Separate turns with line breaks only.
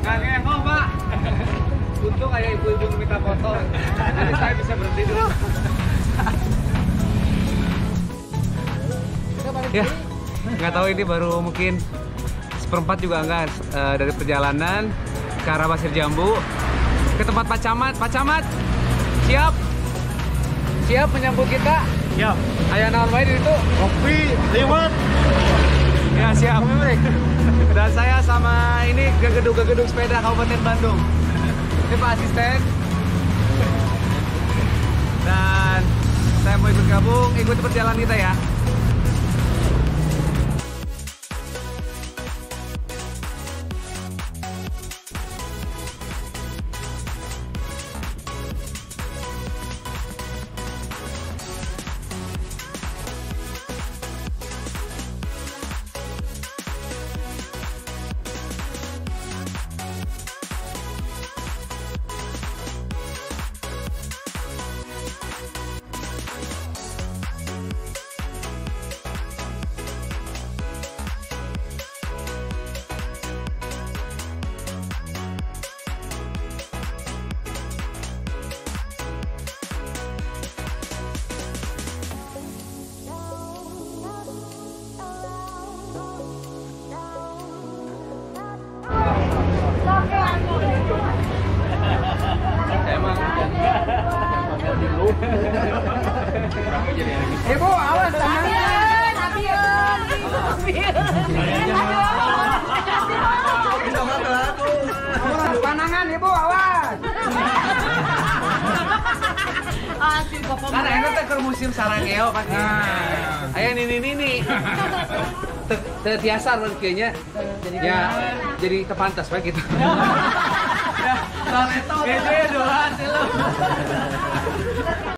Untung kayak ibu-ibu minta foto. Jadi saya bisa berhenti dulu. ya, nggak tahu ini baru mungkin seperempat juga enggak eh, dari perjalanan ke arah Pasir Jambu ke tempat Pak Camat. Pak Camat, siap? Siap menyambut kita?
Siap.
Ayo naon wae di situ.
Kopi lewat.
Ya siap. Dan saya sama ini ke gedung ke gedung sepeda Kabupaten Bandung. Ini Pak Asisten. Dan saya mau ikut gabung, ikuti perjalanan kita ya. Ibu, awas Panangan ibu, awas. Karena ini teh keur musim sarangeo pake. Aya nini nini. Te- Teu tiasa mun kieu nya. Ya, jadi kepantas bae gitu. Ya, Gede doang sih lu.